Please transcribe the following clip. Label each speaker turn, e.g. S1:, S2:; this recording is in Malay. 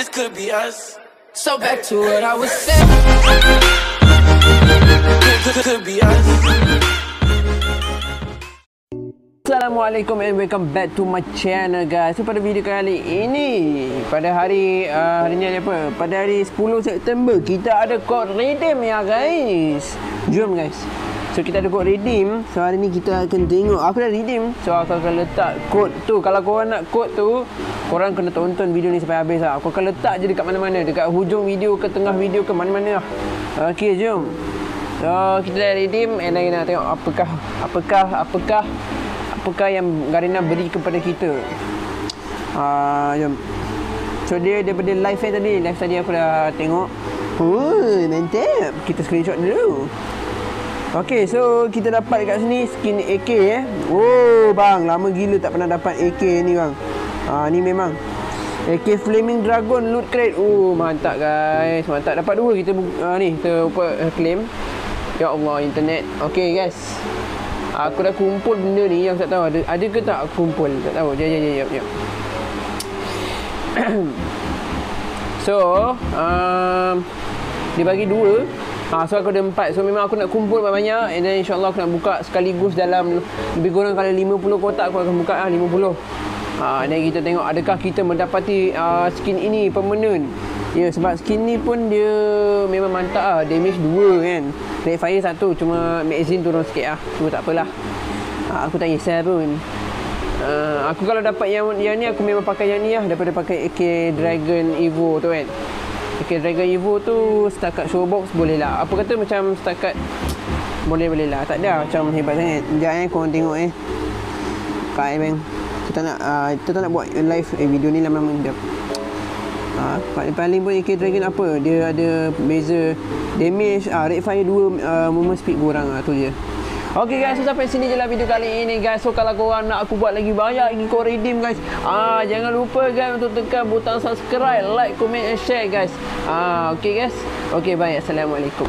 S1: this could be us. So back to what I was saying. Could, could, be us.
S2: Assalamualaikum and welcome back to my channel guys So pada video kali ini Pada hari uh, Hari ni hari apa Pada hari 10 September Kita ada kod redeem ya guys Jom guys So kita ada kod redeem So hari ni kita akan tengok Aku dah redeem So aku akan letak kod tu Kalau korang nak kod tu Korang kena tonton video ni sampai habis lah Aku akan letak je dekat mana-mana Dekat hujung video ke tengah video ke mana-mana lah Okay jom So kita dah redeem And then nak tengok apakah Apakah Apakah apakah yang Garina beri kepada kita. Uh, jom. So dia daripada live tadi, live tadi aku dah tengok. Oh, mantap. Kita screenshot dulu. Okay, so kita dapat dekat sini skin AK eh. Oh, bang, lama gila tak pernah dapat AK ni bang. Ah, ni memang AK Flaming Dragon loot crate. Oh, mantap guys. Mantap dapat dua kita uh, ni kita uh, claim. Ya Allah, internet. Okay guys. Aku dah kumpul benda ni yang tak tahu ada ada ke tak aku kumpul. Tak tahu. Jap jap jap jap. so, um, dia bagi dua. Ha, so aku ada empat. So memang aku nak kumpul banyak-banyak and then insyaAllah aku nak buka sekaligus dalam lebih kurang kalau 50 kotak aku akan buka lah 50. Ha, dan kita tengok adakah kita mendapati uh, skin ini permanent. Ya sebab skin ni pun dia memang mantap lah. Damage 2 kan. Red fire satu cuma magazine turun sikit lah. Cuma tak apalah. Ha, aku tak kisah pun. Uh, aku kalau dapat yang yang ni aku memang pakai yang ni lah daripada pakai AK Dragon Evo tu kan. AK Dragon Evo tu setakat showbox boleh lah. Apa kata macam setakat boleh boleh lah. Tak ada macam hebat sangat. Sekejap eh korang tengok eh. Kai bang. Kita nak uh, kita tak nak buat live eh, video ni lama-lama sekejap. Ha, paling pun AK Dragon apa? Dia ada beza damage, ah, rate fire 2, uh, movement speed kurang lah tu je. Okay guys, so sampai sini je lah video kali ini guys. So kalau korang nak aku buat lagi banyak lagi kau redeem guys. Ah jangan lupa guys untuk tekan butang subscribe, like, comment and share guys. Ah okay guys. Okay bye. Assalamualaikum.